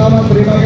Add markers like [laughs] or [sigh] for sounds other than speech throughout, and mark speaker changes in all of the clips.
Speaker 1: नाम प्रेमा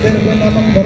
Speaker 1: Then we're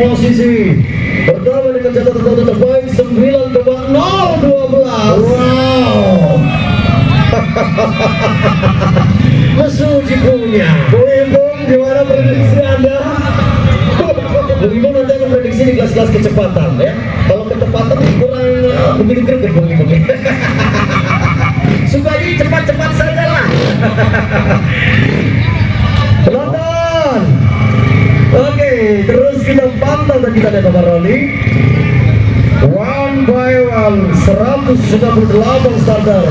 Speaker 1: posisi pertama dengan catatan total terbaik 9,012. Wow. [laughs] Mesuji punya. Bung Bung, gimana prediksi Anda? [laughs] Bung nanti akan prediksi di kelas-kelas kecepatan ya. Kalau kecepatan kurang uh, begitu greget Bung Bung. [laughs] Sukanya cepat-cepat saja lah. Penonton. Terus kita pantau dan kita lihat patroli. One by one, 198 starter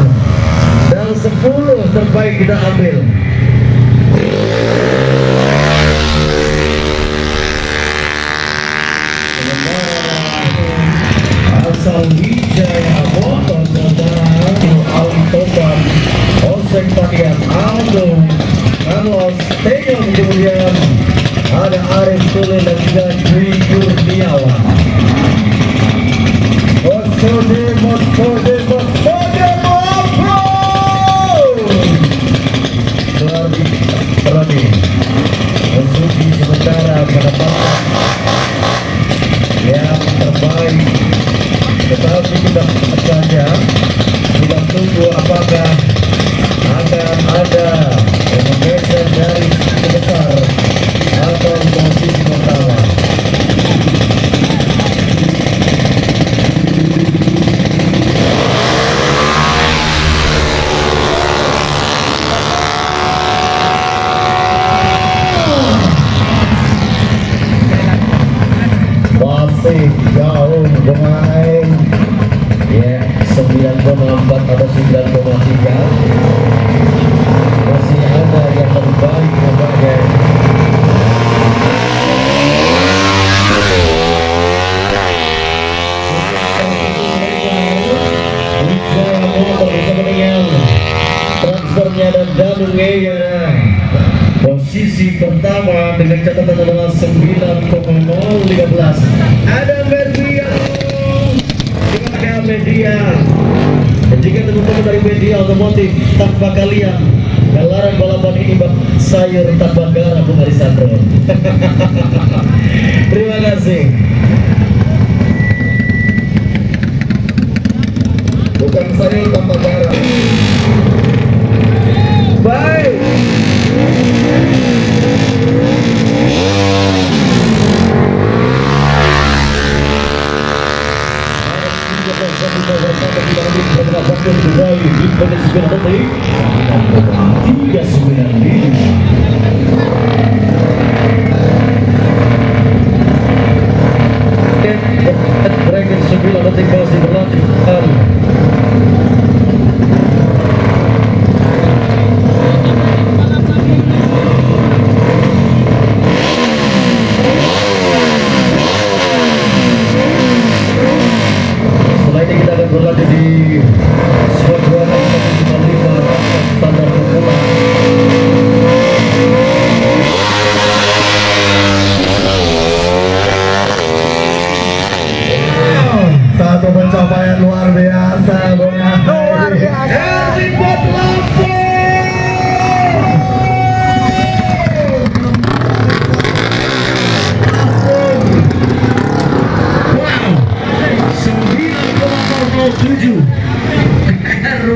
Speaker 1: dan 10 terbaik kita ambil. Masuli Letiga Dwi Kurniawan. Osodir Posisi pertama dengan catatan adalah 9,015 Ada media Ada media. Dan jika teman-teman dari media otomotif Tanpa kalian Gelaran balapan ini bak sayur tanpa garam Bung Arisandro [laughs] Terima kasih. Bukan sayur tanpa garam Pagkikita na sa ating Tigas Menandil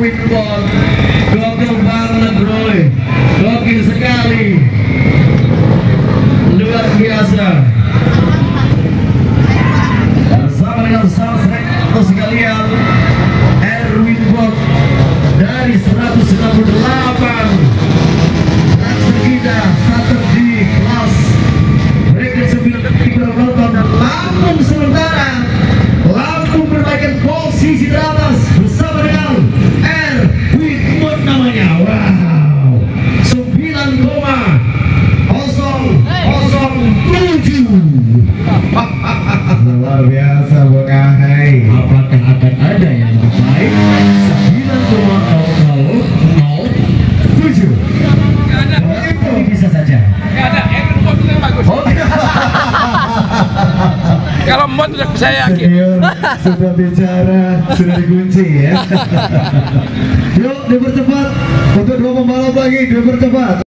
Speaker 1: Witbon gokil banget bro gokil sekali.
Speaker 2: Luar biasa. Bersama dengan
Speaker 1: sahabat sekalian. Ada yang lebih baik? 9,0007 Itu bisa saja
Speaker 3: Nggak ada, yang bagus.
Speaker 1: Oh,
Speaker 3: Kalau mod udah saya yakin.
Speaker 2: Senior sudah bicara sudah dikunci ya. [laughs] Yuk dipercepat untuk dua pembalap lagi dipercepat.